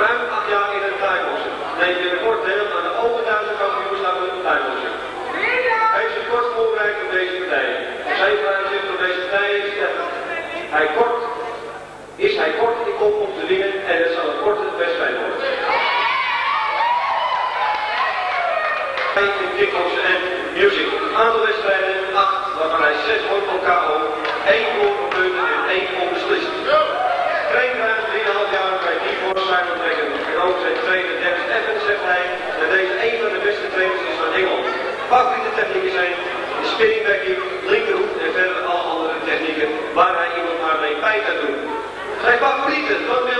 Ruim acht jaar in het tuinboksen. Neemt binnenkort deel aan de over duizend kampioenschappen tuinboksen. Hij is kort voorbereid op deze partij. Zijn vooruitzicht op deze partij is hij kort, is hij kort in kop om te winnen en het zal een korte wedstrijd worden. in kickboksen en music. Aantal wedstrijden, 8, waarvan hij 6 wordt op KO, 1 voor en 1 onbeslist. Train ruim 3,5 jaar bij Nivor Simon Trekken. En zijn trainer Dennis Evans zegt hij dat deze een van de beste trainers is van Engeland. Favoriete technieken zijn de spinning backing, linkerhoek en verder alle andere technieken waar hij iemand maar mee pijn kan doen. Zijn favorieten, Don